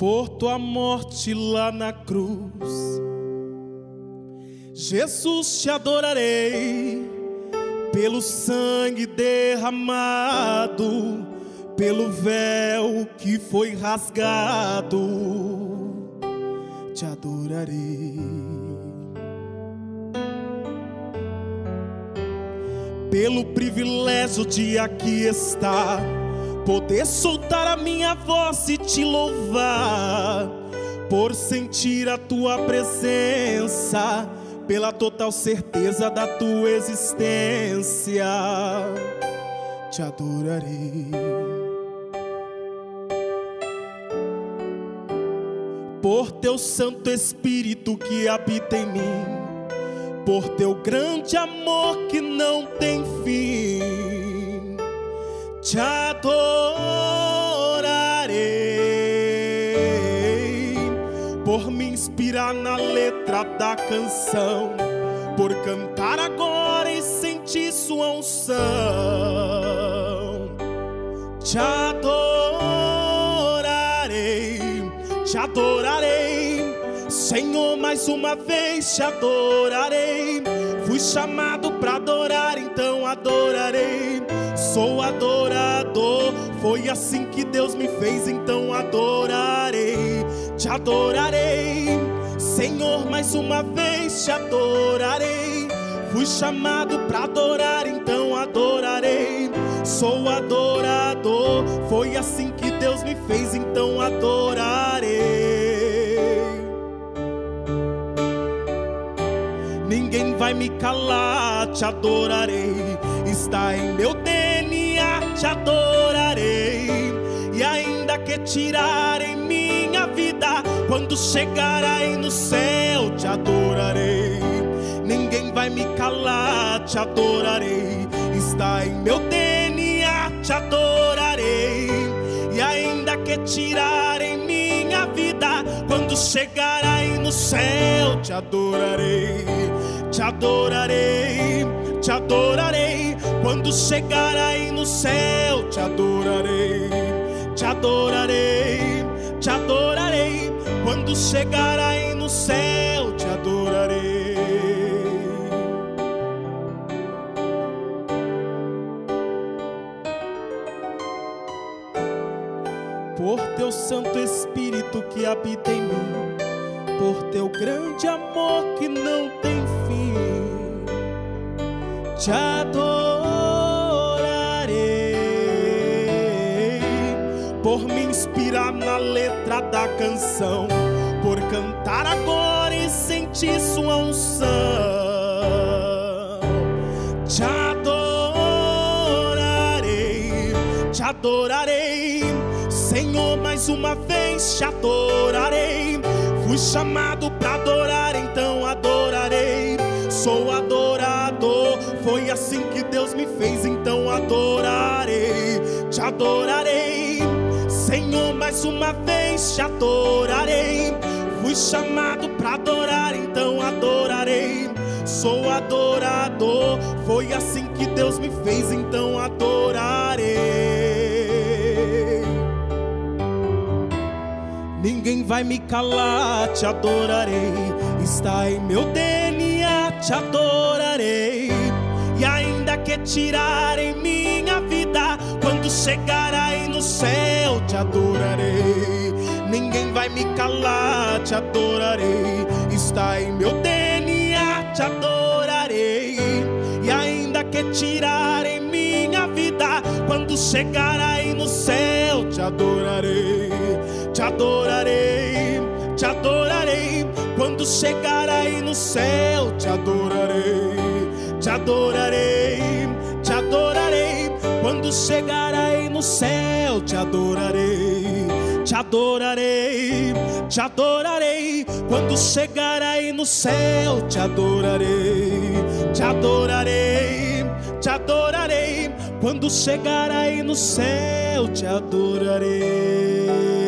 por tua morte lá na cruz. Jesus, te adorarei pelo sangue derramado, pelo véu que foi rasgado. Te adorarei. Pelo privilégio de aqui estar, poder soltar a minha voz e te louvar, por sentir a tua presença pela total certeza da tua existência, te adorarei. Por teu Santo Espírito que habita em mim, por teu grande amor que não tem fim, te adorarei. Por me inspirar na letra da canção, por cantar agora e sentir sua unção. Te adorarei, te adorarei, Senhor, mais uma vez te adorarei. Fui chamado para adorar, então adorarei. Sou adorador, foi assim que Deus me fez, então adorarei te adorarei. Senhor, mais uma vez te adorarei. Fui chamado para adorar, então adorarei. Sou adorador, foi assim que Deus me fez, então adorarei. Ninguém vai me calar, te adorarei. Está em meu DNA, te adorarei. E ainda que tirarem minha vida, quando chegar aí no céu, te adorarei. Ninguém vai me calar, te adorarei. Está em meu DNA, te adorarei. E ainda que tirarem minha vida, quando chegar aí no céu, te adorarei. Te adorarei, te adorarei. Quando chegar aí no céu, te adorarei te adorarei, te adorarei. Quando chegar aí no céu, te adorarei. Por teu Santo Espírito que habita em mim, por teu grande amor que não tem fim, te adorarei por me inspirar na letra da canção, por cantar agora e sentir sua unção. Te adorarei, te adorarei, Senhor, mais uma vez te adorarei. Fui chamado para adorar, então adorarei. Sou adorador, foi assim que Deus me fez, então adorarei. Te adorarei. Senhor, mais uma vez te adorarei. Fui chamado para adorar, então adorarei. Sou adorador, foi assim que Deus me fez, então adorarei. Ninguém vai me calar, te adorarei. Está em meu DNA, te adorarei. E ainda que tirarem vida, quando chegar aí no céu, te adorarei. Ninguém vai me calar, te adorarei. Está em meu DNA, te adorarei. E ainda que tirarem minha vida, quando chegar aí no céu, te adorarei. Te adorarei, te adorarei. Quando chegar aí no céu, te adorarei. Te adorarei, te adorarei. Quando chegar aí no céu, te adorarei. Te adorarei, te adorarei. Quando chegar aí no céu, te adorarei. Te adorarei, te adorarei. Quando chegar aí no céu, te adorarei.